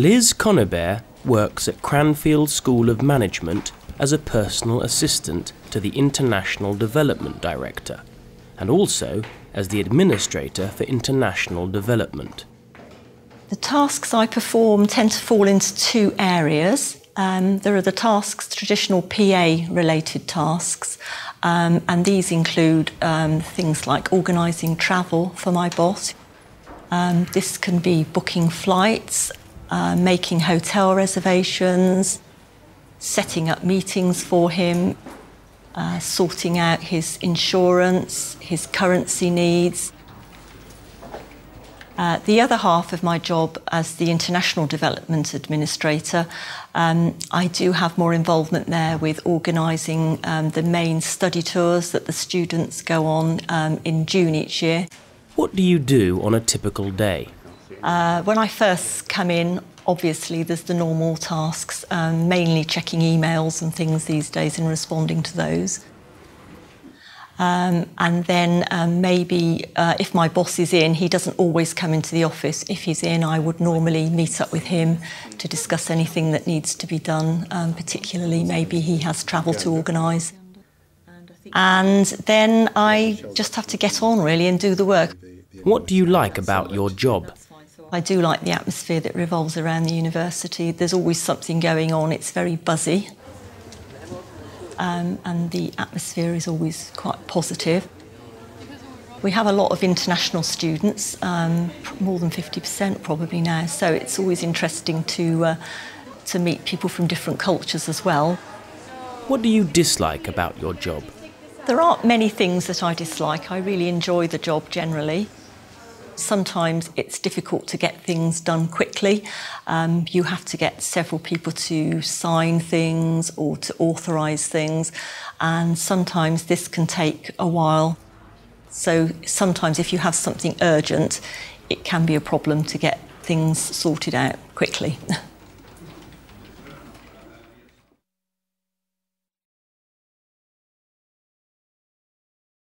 Liz Conybeare works at Cranfield School of Management as a personal assistant to the International Development Director and also as the Administrator for International Development. The tasks I perform tend to fall into two areas. Um, there are the tasks, traditional PA related tasks, um, and these include um, things like organising travel for my boss. Um, this can be booking flights, uh, making hotel reservations, setting up meetings for him, uh, sorting out his insurance, his currency needs, uh, the other half of my job as the International Development Administrator, um, I do have more involvement there with organising um, the main study tours that the students go on um, in June each year. What do you do on a typical day? Uh, when I first come in, obviously there's the normal tasks, um, mainly checking emails and things these days and responding to those. Um, and then um, maybe uh, if my boss is in, he doesn't always come into the office. If he's in, I would normally meet up with him to discuss anything that needs to be done, um, particularly maybe he has travel to organise. And then I just have to get on really and do the work. What do you like about your job? I do like the atmosphere that revolves around the university. There's always something going on, it's very buzzy um, and the atmosphere is always quite positive. We have a lot of international students, um, more than 50% probably now, so it's always interesting to, uh, to meet people from different cultures as well. What do you dislike about your job? There aren't many things that I dislike. I really enjoy the job generally. Sometimes it's difficult to get things done quickly. Um, you have to get several people to sign things or to authorise things, and sometimes this can take a while. So sometimes, if you have something urgent, it can be a problem to get things sorted out quickly.